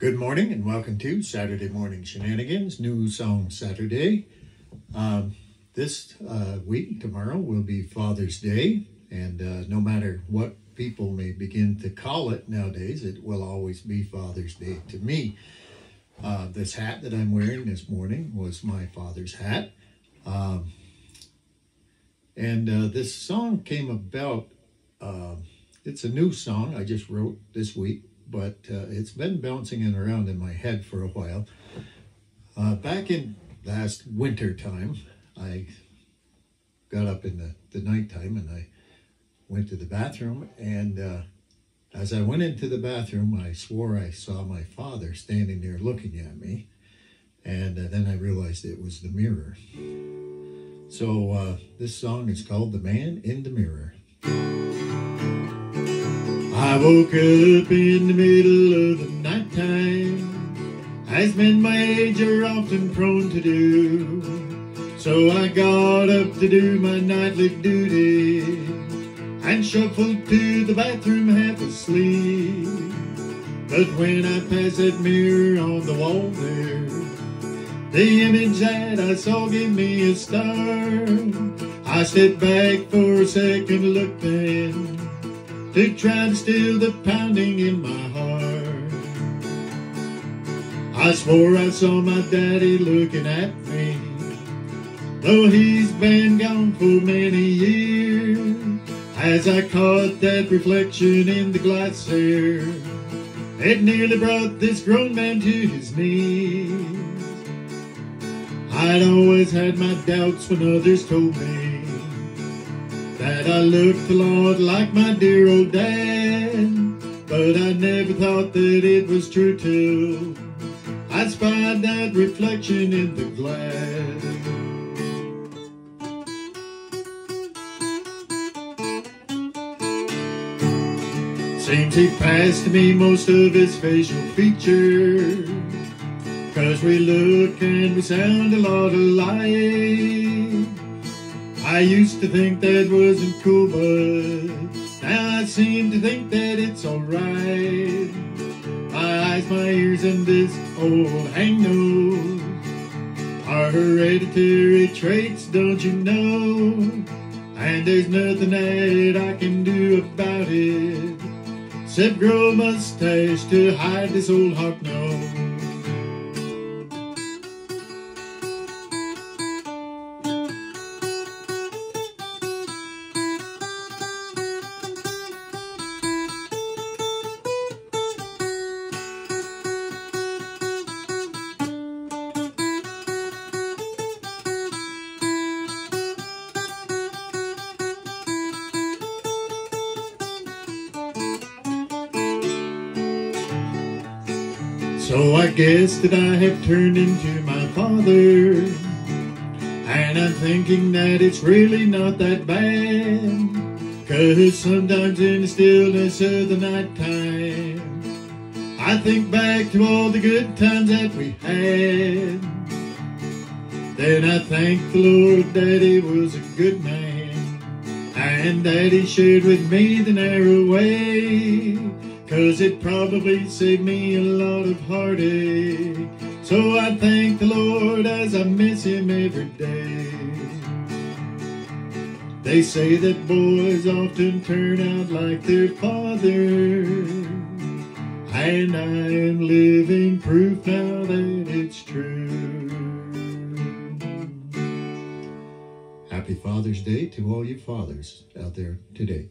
Good morning and welcome to Saturday Morning Shenanigans, New Song Saturday. Um, this uh, week, tomorrow, will be Father's Day, and uh, no matter what people may begin to call it nowadays, it will always be Father's Day to me. Uh, this hat that I'm wearing this morning was my father's hat. Um, and uh, this song came about, uh, it's a new song I just wrote this week but uh, it's been bouncing in around in my head for a while. Uh, back in last winter time, I got up in the, the nighttime and I went to the bathroom. And uh, as I went into the bathroom, I swore I saw my father standing there looking at me. And uh, then I realized it was the mirror. So uh, this song is called The Man in the Mirror. I woke up in the middle of the night time, as men my age are often prone to do. So I got up to do my nightly duty, and shuffled to the bathroom half asleep. But when I passed that mirror on the wall there, the image that I saw gave me a start. I stepped back for a second, looked in, to try to still the pounding in my heart. I swore I saw my daddy looking at me, though he's been gone for many years. As I caught that reflection in the glass there, it nearly brought this grown man to his knees. I'd always had my doubts when others told me that I looked a lot like my dear old dad. But I never thought that it was true till I spied that reflection in the glass. Seems he passed me most of his facial features Cause we look and we sound a lot alike I used to think that wasn't cool, but now I seem to think that it's alright. My eyes, my ears, and this old hang nose are hereditary traits, don't you know? And there's nothing that I can do about it, except grow a mustache to hide this old hawk nose. So I guess that I have turned into my father. And I'm thinking that it's really not that bad. Cause sometimes in the stillness of the night time I think back to all the good times that we had. Then I thank the Lord that he was a good man And that he shared with me the narrow way Cause it probably saved me a lot of heartache. So I thank the Lord as I miss him every day. They say that boys often turn out like their father. And I am living proof now that it's true. Happy Father's Day to all you fathers out there today.